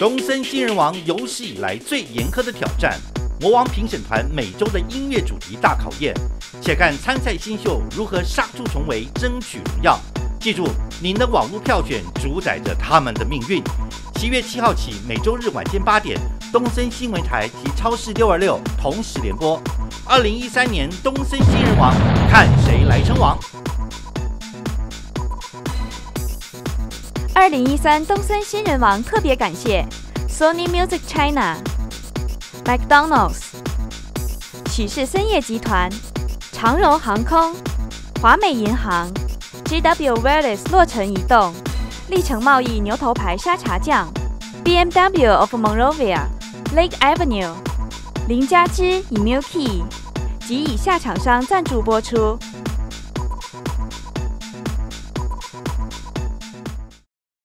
东森新人王有史以来最严苛的挑战，魔王评审团每周的音乐主题大考验，且看参赛新秀如何杀出重围，争取荣耀。记住，您的网络票选主宰着他们的命运。七月七号起，每周日晚间八点，东森新闻台及超市六二六同时联播。二零一三年东森新人王，看谁来称王。二零一三东森新人王特别感谢 Sony Music China、McDonald's、许氏森业集团、长荣航空、华美银行、GW Wireless 洛城移动、历城贸易牛头牌沙茶酱、BMW of Monrovia、Lake Avenue、林家之 i m u k i 及以下厂商赞助播出。